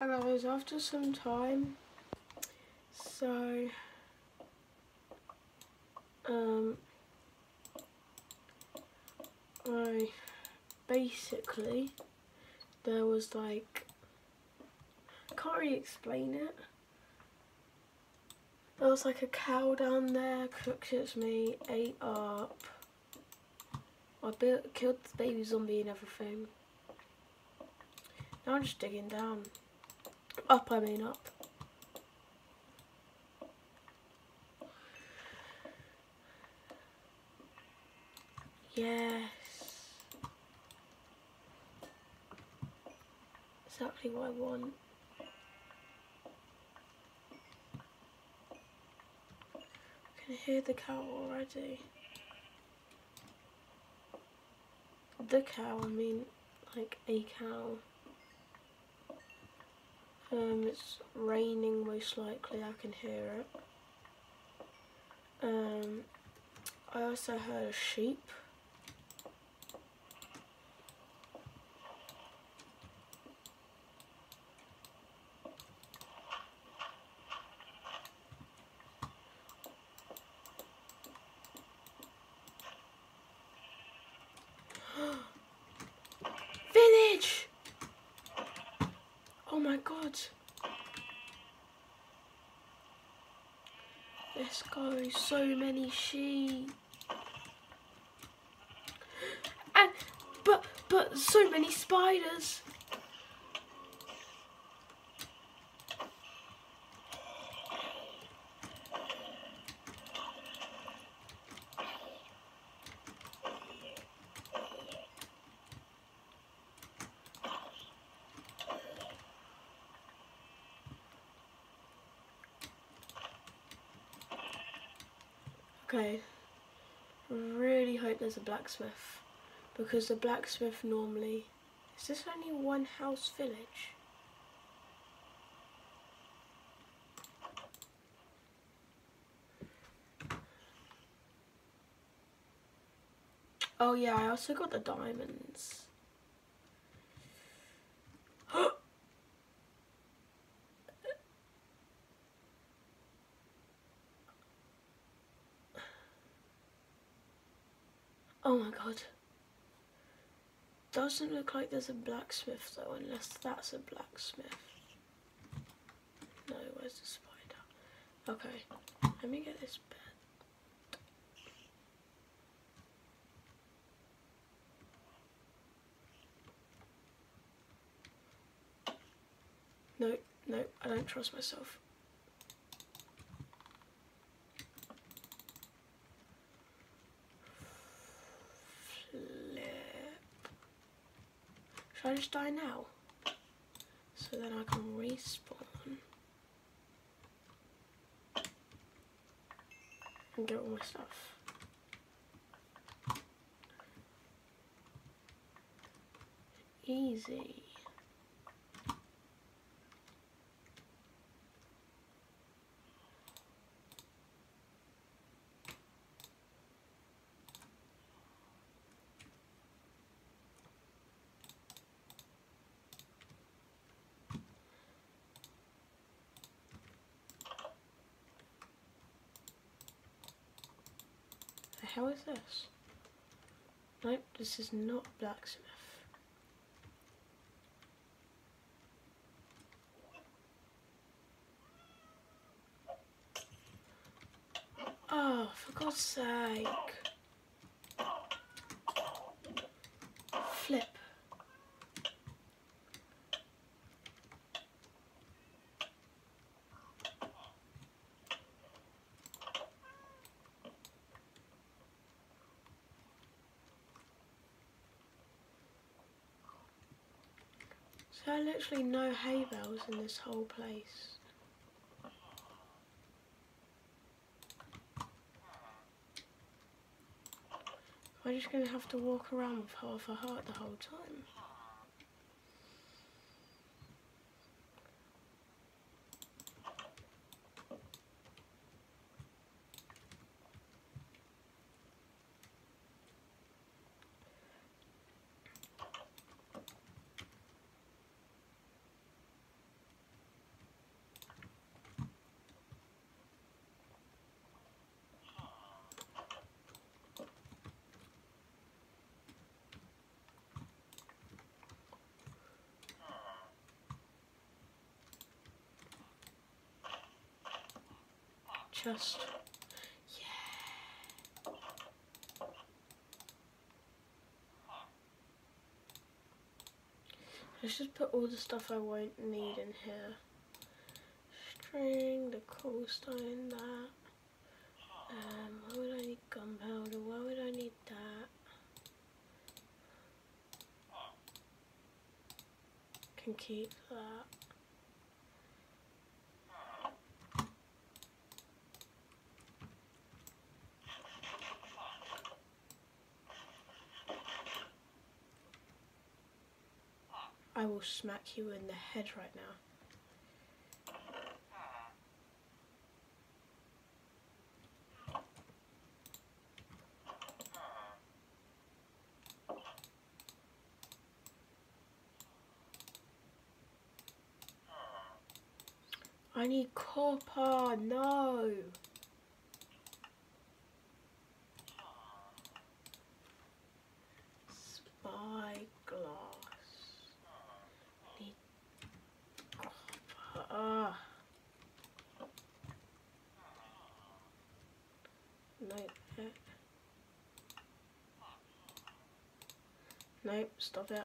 Hi was after some time, so, um, I, basically, there was like, I can't really explain it. There was like a cow down there, cooked its meat, ate up. I built, killed the baby zombie and everything. Now I'm just digging down. Up, I mean up. Yes. Exactly what I want. I can hear the cow already. The cow, I mean like a cow. Um, it's raining most likely, I can hear it. Um, I also heard a sheep. Village! Oh my god. Let's go, so many sheep. And, but, but so many spiders. Okay. Really hope there's a blacksmith. Because the blacksmith normally... Is this only one house village? Oh yeah, I also got the diamonds. Oh my god. Doesn't look like there's a blacksmith though, unless that's a blacksmith. No, where's the spider? Okay, let me get this bed. No, no, I don't trust myself. Should I just die now? So then I can respawn. And get all my stuff. Easy. The hell is this? Nope, this is not blacksmith. Oh, for God's sake. Flip. So there are literally no hay bales in this whole place. I just going to have to walk around with half a heart the whole time? Chest. Yeah. Let's just put all the stuff I won't need in here. String, the cobblestone, that. Um, why would I need gunpowder? Why would I need that? Can keep that. I will smack you in the head right now. I need copper, no. Spyglass. Need copper. Ah. Nope. Nope, stop it.